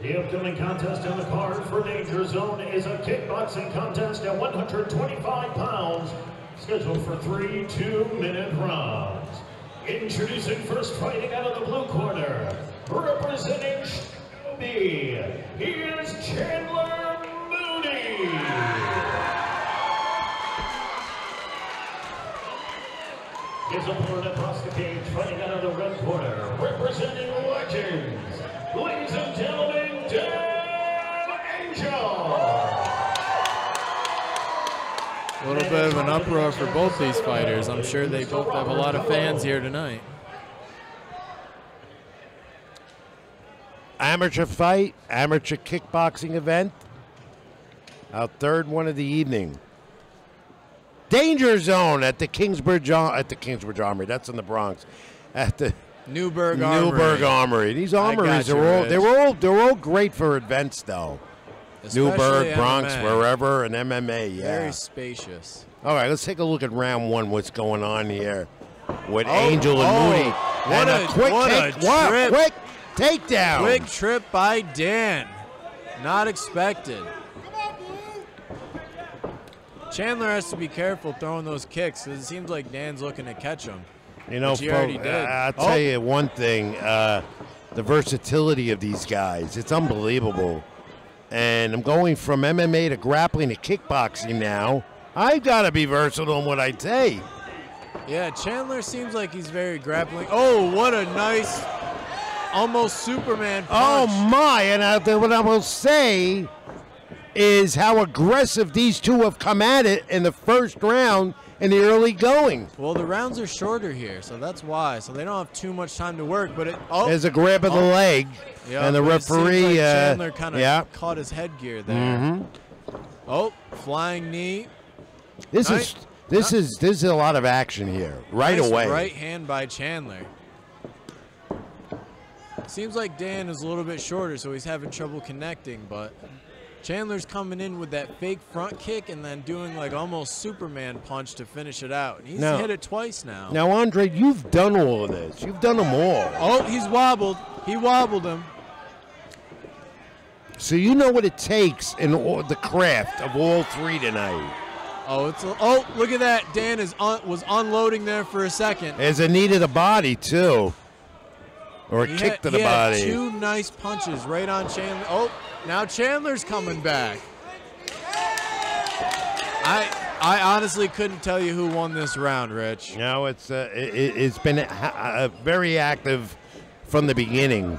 The upcoming contest in the card for Danger Zone is a kickboxing contest at 125 pounds, scheduled for three two-minute rounds. Introducing first fighting out of the blue corner, representing Shinobi, here's Chandler Moody. His opponent across the cage, fighting out of the red corner, representing A little bit of an uproar for both these fighters. I'm sure they both have a lot of fans here tonight. Amateur fight, amateur kickboxing event. Our third one of the evening. Danger Zone at the Kingsbridge at the Kingsbridge Armory. That's in the Bronx. At the Newburgh Armory. Newburgh Armory. These armories you, are all Rich. they're all they're all great for events though. Especially Newburgh, Bronx, MMA. wherever, and MMA. Yeah. Very spacious. All right, let's take a look at round one. What's going on here with Oh, Angel and oh, Moody? what and a- quick what a take, trip. quick takedown. Quick trip by Dan. Not expected. Chandler has to be careful throwing those kicks because it seems like Dan's looking to catch them. You know, he folks, did. I'll Oh. tell you one thing: uh, the versatility of these guys—it's unbelievable. And I'm going from MMA to grappling to kickboxing now. I've got to be versatile in what I say. Yeah, Chandler seems like he's very grappling. Oh, what a nice, almost Superman Oh my! And I, what I will say is how aggressive these two have come at it in the first round in the early going. Well, the rounds are shorter here, so that's why. So they don't have too much time to work. But it, oh, There's a grab of the oh. leg, Yeah, and the but it seems referee. like uh, Chandler kind of yeah. caught his headgear there. Mhm. Oh, flying knee. This Nice. is this is this is a lot of action here right Nice away. Right hand by Chandler. Seems like Dan is a little bit shorter, so he's having trouble connecting, but Chandler's coming in with that fake front kick and then doing like almost Superman punch to finish it out. He's Now- hit it twice now. Now, Andre, you've done all of this. You've done them all. Oh, he's wobbled. He wobbled him. So you know what it takes in all, the craft of all three tonight. Oh, it's a, oh, look at that. Dan is un, was unloading there for a second. There's a knee to the body too, or a He kick had- to the body. two nice punches right on Chandler. Oh, now Chandler's coming back. I I honestly couldn't tell you who won this round, Rich. No, it's uh, it, it's been uh, very active from the beginning,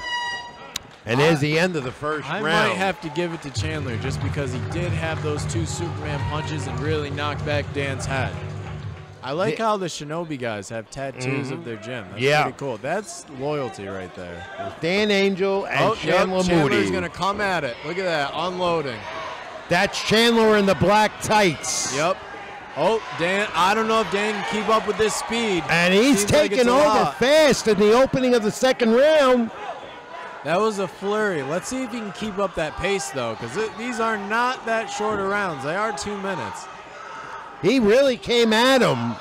and there's the end of the first I round. I might have to give it to Chandler just because he did have those two Superman punches and really knocked back Dan's head. I like The- how the Shinobi guys have tattoos Mhm. of their gym. That's Yeah. pretty cool. That's loyalty right there. Dan Angel and oh, Chandler yep, Chandler's gonna come at it. Look at that, unloading. That's Chandler in the black tights. Yep. Oh, Dan, I don't know if Dan can keep up with this speed. And he's Seems taking a over lot. fast in the opening of the second round. That was a flurry. Let's see if he can keep up that pace, though, because these are not that short of rounds. They are two minutes. He really came at him,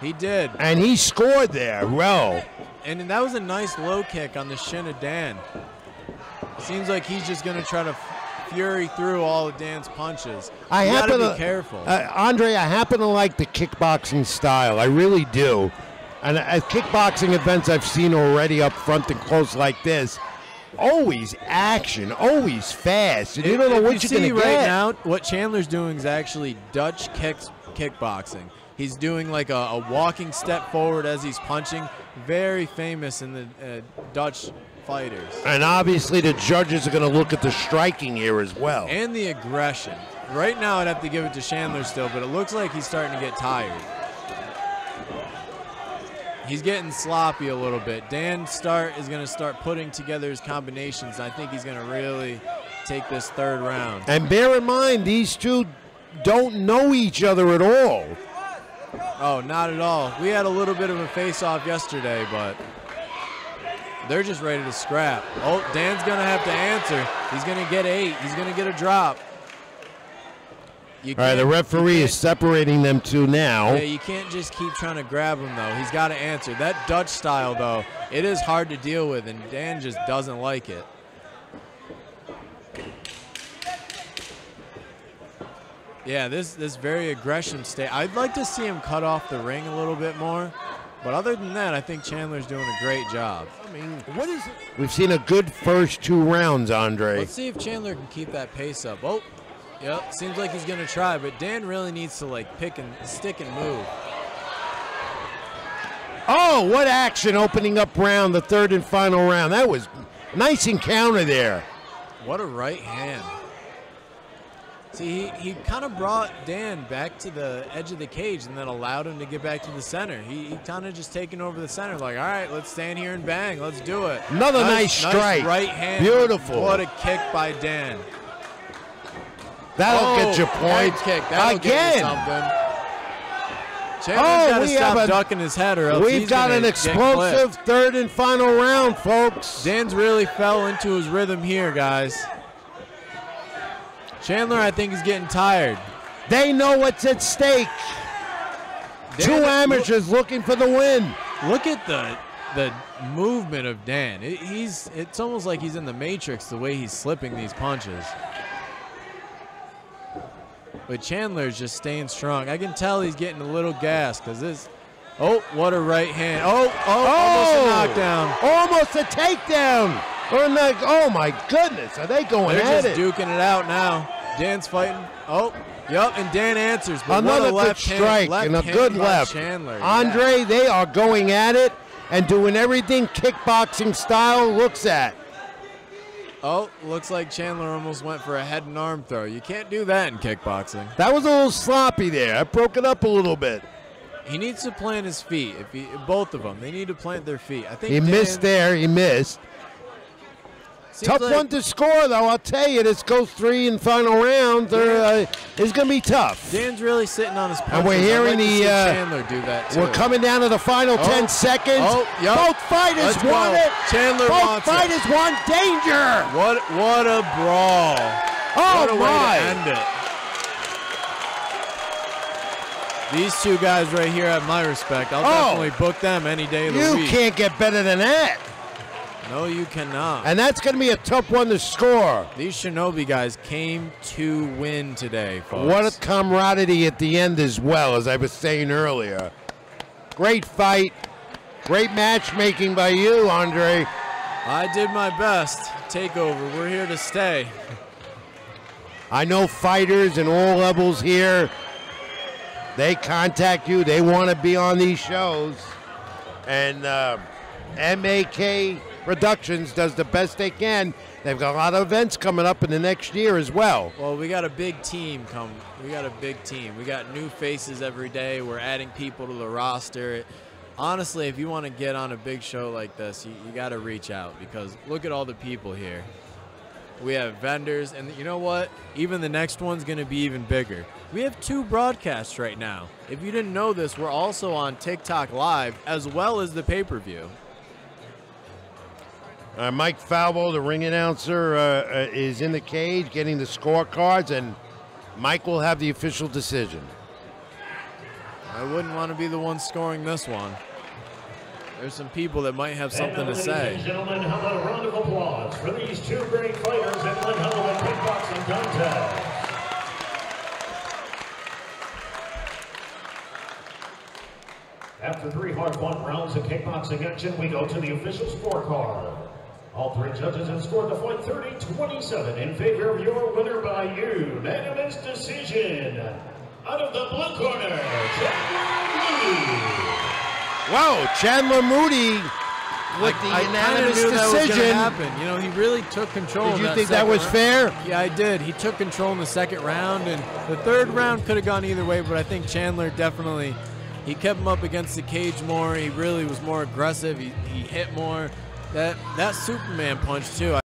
He did. and he scored there. Well, And that was a nice low kick on the shin of Dan. Seems like he's just going to try to fury through all of Dan's punches. I happen gotta be careful. Uh, Andre, I happen to like the kickboxing style. I really do. And at kickboxing events I've seen already up front and close like this, always action, always fast. And you don't know what you you're see going to right get. now, what Chandler's doing is actually Dutch kicks kickboxing. He's doing like a, a walking step forward as he's punching. Very famous in the uh, Dutch fighters. And obviously the judges are going to look at the striking here as well. And the aggression. Right now, I'd have to give it to Chandler still, but it looks like he's starting to get tired. He's getting sloppy a little bit. Dan Start is going to start putting together his combinations. I think he's going to really take this third round. And bear in mind, these two don't know each other at all. Oh, not at all. We had a little bit of a face-off yesterday, but they're just ready to scrap. Oh, Dan's going to have to answer. He's going to get eight. He's going to get a drop. You All right, the referee is separating them two now. Yeah, you can't just keep trying to grab him though. He's got to answer. That Dutch style though, it is hard to deal with, and Dan just doesn't like it. Yeah, this this very aggression state. I'd like to see him cut off the ring a little bit more. But other than that, I think Chandler's doing a great job. I mean, what is it? We've seen a good first two rounds, Andre. Let's see if Chandler can keep that pace up. Oh, yep, seems like he's gonna try, but Dan really needs to like pick and stick and move. Oh, what action opening up round, the third and final round. That was nice encounter there. What a right hand. See, he, he kind of brought Dan back to the edge of the cage and then allowed him to get back to the center. He, he kind of just taken over the center, like, all right, let's stand here and bang. Let's do it. Another nice strike. right hand. Beautiful. What a kick by Dan. That'll Oh, get your point. kick. That'll get you Again. something. Oh, Chandler's got to we stop have a- ducking his head or else We've got an explosive third and final round, folks. Dan's really fell into his rhythm here, guys. Chandler, I think, is getting tired. They know what's at stake. Dan- Two amateurs looking for the win. Look at the the movement of Dan. It- he's it's almost like he's in the Matrix the way he's slipping these punches. But Chandler's just staying strong. I can tell he's getting a little gas because this. Oh, what a right hand! Oh, oh, almost a oh! knockdown. Almost a takedown. Or like, oh my goodness, are they going They're at just it? duking it out now. Dan's fighting. Oh, yep, and Dan answers. Another good left hand- strike left and a hand good left. Chandler. yeah. Andre, they are going at it and doing everything kickboxing style looks at. Oh, looks like Chandler almost went for a head and arm throw. You can't do that in kickboxing. That was a little sloppy there. I broke it up a little bit. He needs to plant his feet. If he, both of them, they need to plant their feet. I think He Dan- missed there. He missed. Seems Tough like one to score, though. I'll tell you, this goes three and final round. Uh, it's going to be tough. Dan's really sitting on his punches. And we're hearing like the, uh, Chandler do that too. We're coming down to the final Oh. 10 seconds. Oh, yup. Both fighters Let's want go. it. Chandler Both wants it. fighters want danger. What what a brawl! Oh, what a way my. to end it. These two guys right here have my respect. I'll Oh. definitely book them any day of the You week. can't get better than that. No, you cannot. And that's going to be a tough one to score. These Shinobi guys came to win today, folks. What a camaraderie at the end as well, as I was saying earlier. Great fight. Great matchmaking by you, Andre. I did my best. Takeover. We're here to stay. I know fighters in all levels here. They contact you. They want to be on these shows. And uh, MAK Productions does the best they can. They've got a lot of events coming up in the next year as well. Well, we got a big team come. We got a big team. We got new faces every day. We're adding people to the roster. Honestly, if you want to get on a big show like this, you, you got to reach out because look at all the people here. We have vendors, and you know what? Even the next one's going to be even bigger. We have two broadcasts right now. If you didn't know this, we're also on TikTok Live as well as the pay per view. Uh, Mike Falvo, the ring announcer, uh, uh, is in the cage getting the scorecards, and Mike will have the official decision. I wouldn't want to be the one scoring this one. There's some people that might have something and to now, ladies and say. gentlemen, how about a round of applause for these two great fighters in one hell of a kickboxing contest. After three hard-fought rounds of kickboxing action, we go to the official scorecard. All three judges have scored the fight 30-27 in favor of your winner by unanimous decision. Out of the blue corner, Chandler Moody. Wow, Chandler Moody with the I kinda unanimous knew that was decision. You know, he really took control. Did you that think that was round. fair? Yeah, I did. He took control in the second round, and the third round could have gone either way. But I think Chandler definitely he kept him up against the cage more. He really was more aggressive. He, he hit more. That that Superman punch too.